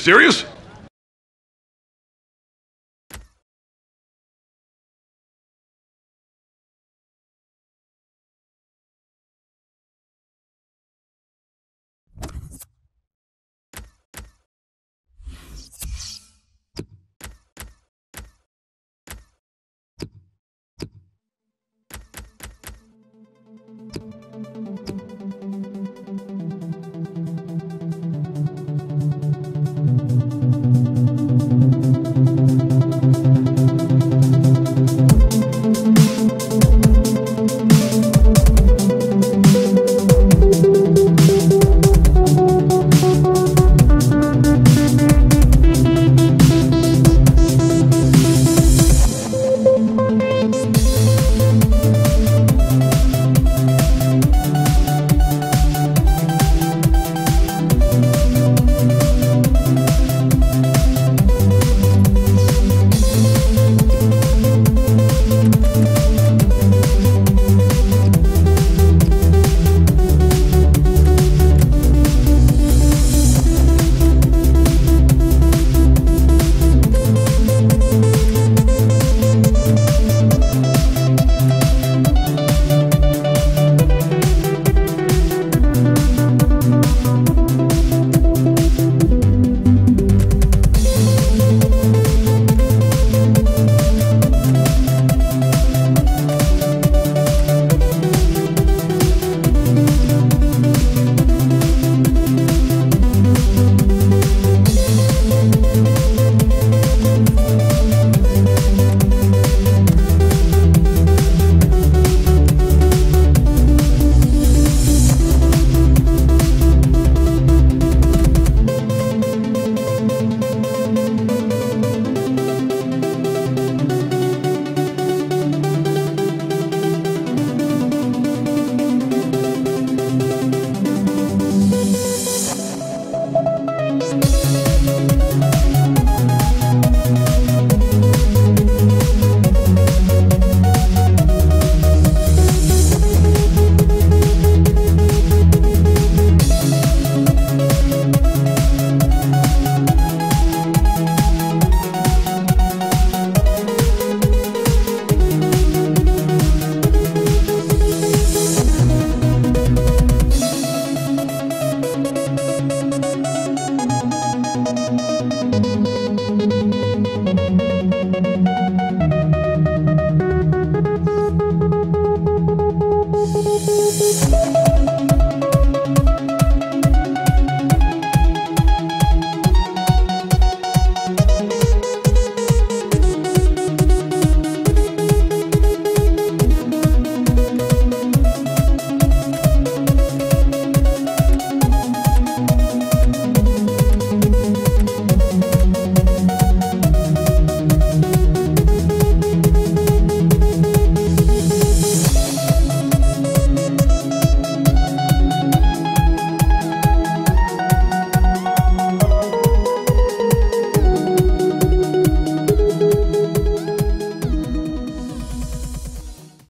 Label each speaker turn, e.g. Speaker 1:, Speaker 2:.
Speaker 1: serious?